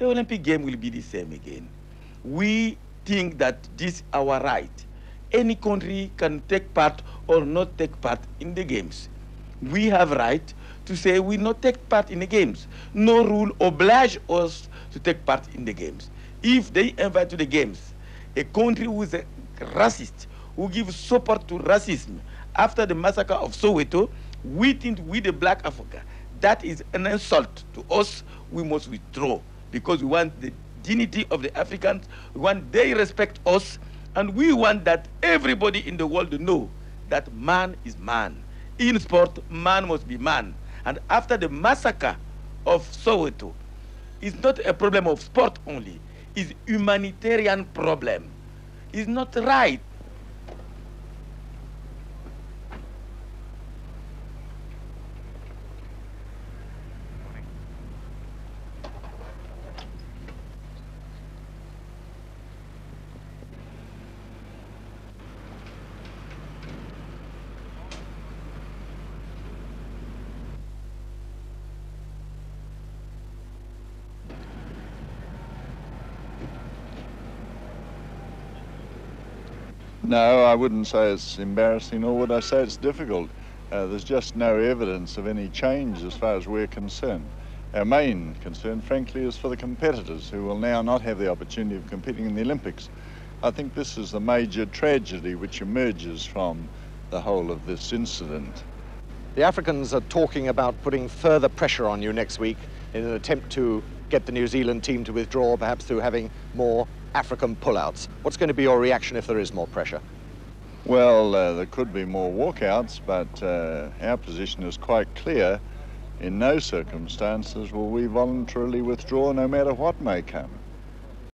the Olympic game will be the same again. We think that this is our right. Any country can take part or not take part in the games. We have right to say we not take part in the games. No rule oblige us to take part in the games. If they invite to the games a country who is a racist, who gives support to racism after the massacre of Soweto, we think we the black Africa, that is an insult to us, we must withdraw because we want the dignity of the Africans, we want they respect us, and we want that everybody in the world know that man is man. In sport, man must be man. And after the massacre of Soweto, it's not a problem of sport only, it's humanitarian problem. It's not right No, I wouldn't say it's embarrassing, nor would I say it's difficult. Uh, there's just no evidence of any change as far as we're concerned. Our main concern, frankly, is for the competitors who will now not have the opportunity of competing in the Olympics. I think this is the major tragedy which emerges from the whole of this incident. The Africans are talking about putting further pressure on you next week in an attempt to get the New Zealand team to withdraw, perhaps through having more African pullouts. What's going to be your reaction if there is more pressure? Well, uh, there could be more walkouts, but uh, our position is quite clear. In no circumstances will we voluntarily withdraw, no matter what may come.